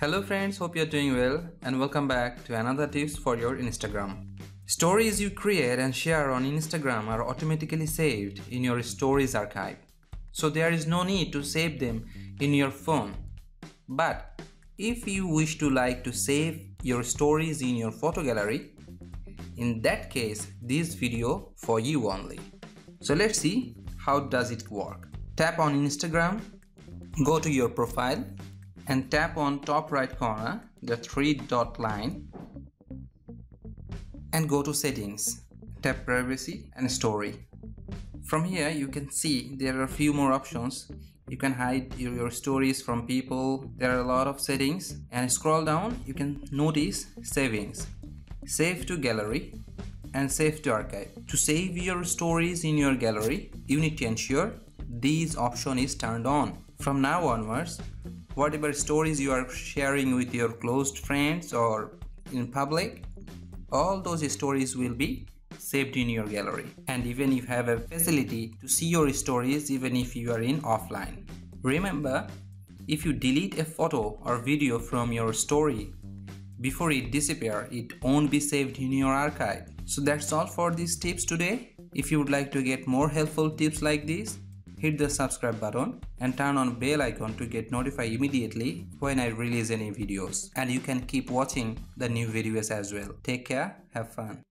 Hello friends, hope you're doing well and welcome back to another tips for your Instagram. Stories you create and share on Instagram are automatically saved in your stories archive. So there is no need to save them in your phone. But if you wish to like to save your stories in your photo gallery, in that case this video for you only. So let's see how does it work. Tap on Instagram, go to your profile and tap on top right corner the three dot line and go to settings tap privacy and story. From here you can see there are a few more options. You can hide your, stories from people. There are a lot of settings. And scroll down you can notice savings. Save to gallery and save to archive. To save your stories in your gallery you need to ensure this option is turned on. From now onwards whatever stories you are sharing with your closed friends or in public all those stories will be saved in your gallery. And even if you have a facility to see your stories even if you are in offline. Remember if you delete a photo or video from your story before it disappear it won't be saved in your archive. So that's all for these tips today. If you would like to get more helpful tips like this hit the subscribe button and turn on bell icon to get notified immediately when I release any videos and you can keep watching the new videos as well. Take care, have fun.